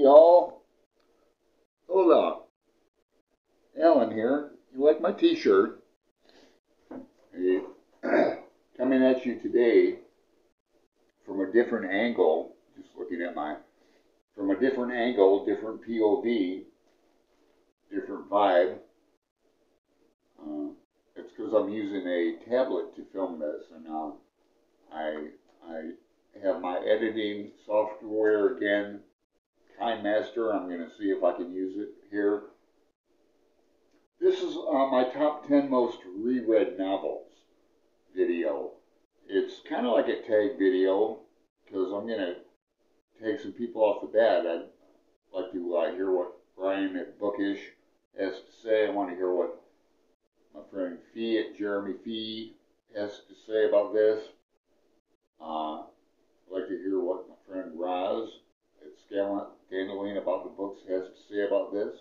y'all. Hola. Alan here. You like my t-shirt? Hey, coming at you today from a different angle, just looking at my, from a different angle, different POV, different vibe. Uh, it's because I'm using a tablet to film this, and uh, I I have my editing software again, KineMaster. I'm going to see if I can use it here. This is uh, my top 10 most reread novels video. It's kind of like a tag video because I'm going to take some people off the bat. I'd like to uh, hear what Brian at Bookish has to say. I want to hear what my friend Fee at Jeremy Fee has to say about this. Uh, I'd like to hear what my friend Roz at Scallydandling about the books has this.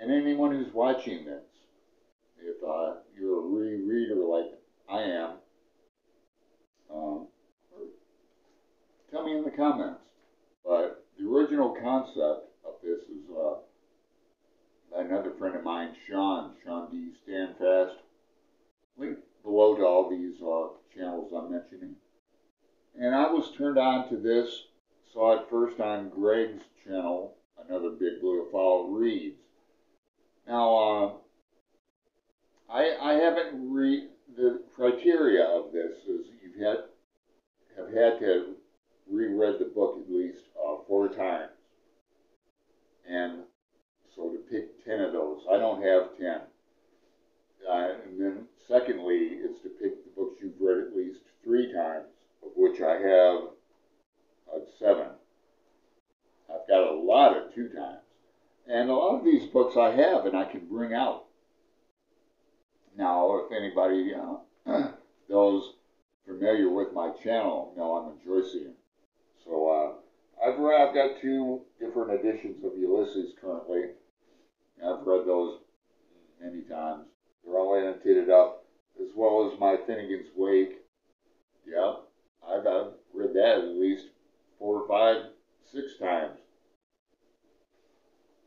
And anyone who's watching this, if uh, you're a rereader like I am, um, tell me in the comments. But the original concept of this is uh, another friend of mine, Sean, Sean D. Standfast. Link below to all these uh, channels I'm mentioning. And I was turned on to this, saw it first on Greg's channel, another Bibliophile Reads. Now, uh, I, I haven't read the criteria of this is you've had have had to reread the book at least uh, four times, and so to pick ten of those, I don't have ten. Uh, and then secondly, is to pick the books you've read at least three times of which I have uh, seven. I've got two times. And a lot of these books I have and I can bring out. Now, if anybody, uh, those familiar with my channel know I'm a Joycean. So uh, I've, read, I've got two different editions of Ulysses currently. I've read those many times. They're all annotated up, as well as my Finnegans Wake. Yep, I've, I've read that at least four or five, six times.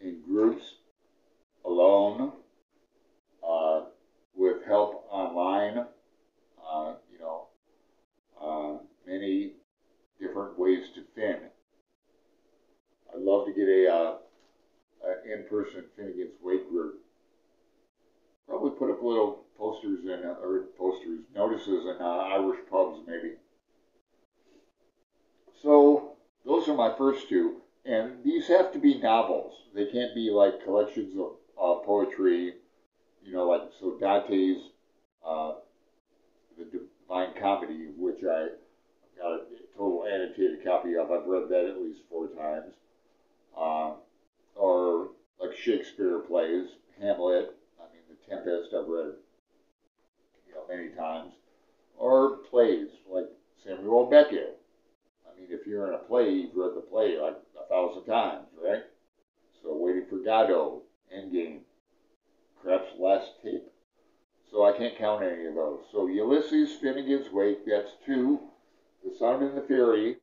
In groups, alone, uh, with help online, uh, you know, uh, many different ways to fin. I'd love to get a, uh, in-person Finnegans Wake group. Probably put up little posters and uh, or posters, notices in uh, Irish pubs maybe. So those are my first two. And these have to be novels. They can't be like collections of uh, poetry, you know, like so Dante's uh, The Divine Comedy, which I got a total annotated copy of. I've read that at least four times. Uh, or like Shakespeare plays, Hamlet. I mean, The Tempest. I've read you know many times. Or plays like Samuel Beckett I mean, if you're in a play, you've read the play like thousand times, right? So Waiting for Godot, Endgame, Krapp's Last Tape. So I can't count any of those. So Ulysses, Finnegans Wake, that's two. The Sound and the Fury.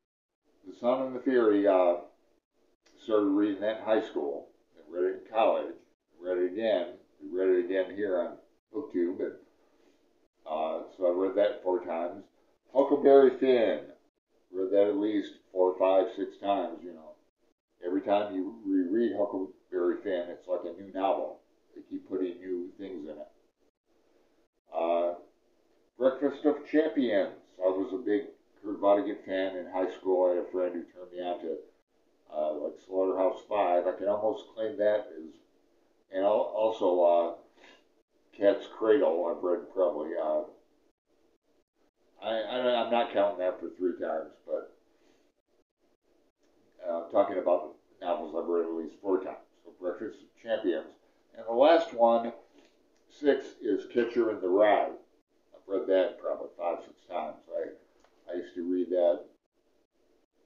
The Sound and the Fury, uh, started reading that in high school. I read it in college. Read it again. Read it again here on BookTube. And, uh, so I read that four times. Huckleberry Finn read that at least four, five, six times, you know. Time you reread Huckleberry Finn, it's like a new novel. They keep putting new things in it. Uh, Breakfast of Champions. I was a big Kurt Vonnegut fan in high school. I had a friend who turned me on to uh, like Slaughterhouse Five. I can almost claim that as, and also uh, Cat's Cradle. I've read probably uh, I, I am not counting that for three times, but uh, talking about novels I've read at least four times. So Breakfast of Champions. And the last one, six, is Catcher in the Rye. I've read that probably five, six times. I, I used to read that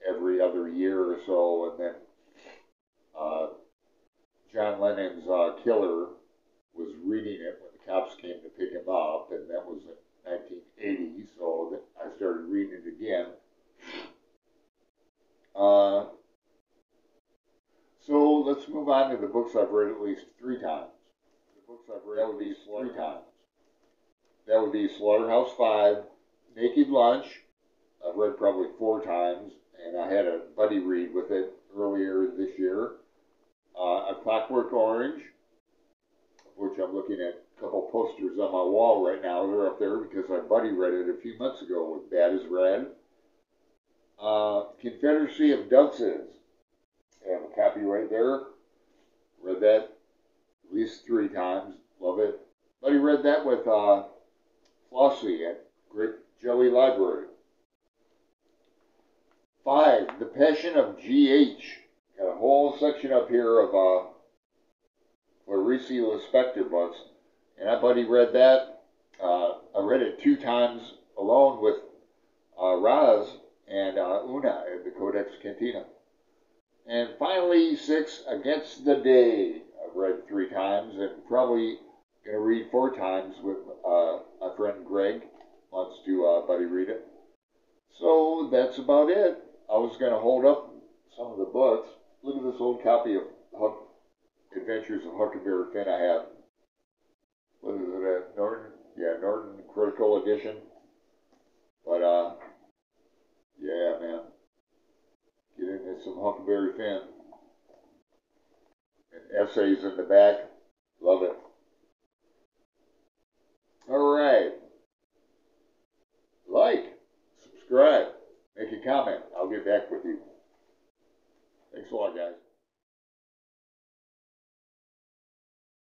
every other year or so, and then uh, John Lennon's uh, Killer was reading it when the cops came to pick him up, and that was 1980, so I started reading it again. Uh, let's move on to the books I've read at least three times. The books I've read would be three times. That would be Slaughterhouse Five, Naked Lunch. I've read probably four times, and I had a buddy read with it earlier this year. Uh, a Clockwork Orange, which I'm looking at a couple posters on my wall right now. They're up there because my buddy read it a few months ago with Bad as Red. Uh, Confederacy of Dunces. I have a copy right there. Read that at least three times. Love it. Buddy read that with uh, Flossie at Grape Jelly Library. Five, The Passion of G.H. Got a whole section up here of uh, Clarice Lispector books. And I buddy read that. Uh, I read it two times alone with uh, Roz and uh, Una at the Codex Cantina. And finally, six, Against the Day. I've read three times and probably going to read four times with uh, friend Greg. Wants to uh, buddy read it. So that's about it. I was going to hold up some of the books. Look at this old copy of Huck, Adventures of Huckleberry Finn I have. What is it? Uh, Norton? Yeah, Norton Critical Edition. But, uh, yeah, man. Huckleberry Finn. And essays in the back. Love it. All right. Like, subscribe, make a comment. I'll get back with you.